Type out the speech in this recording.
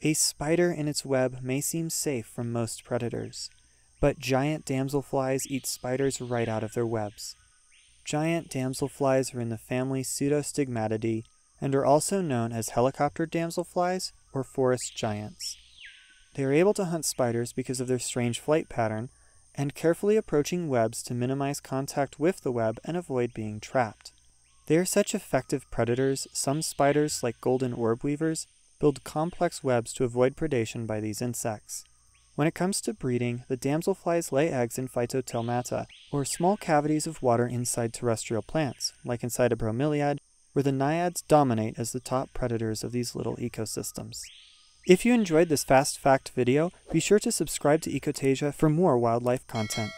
A spider in its web may seem safe from most predators, but giant damselflies eat spiders right out of their webs. Giant damselflies are in the family Pseudostigmatidae and are also known as helicopter damselflies or forest giants. They are able to hunt spiders because of their strange flight pattern and carefully approaching webs to minimize contact with the web and avoid being trapped. They are such effective predators, some spiders, like golden orb weavers, build complex webs to avoid predation by these insects. When it comes to breeding, the damselflies lay eggs in phytotelmata, or small cavities of water inside terrestrial plants, like inside a bromeliad, where the naiads dominate as the top predators of these little ecosystems. If you enjoyed this fast fact video, be sure to subscribe to Ecotasia for more wildlife content.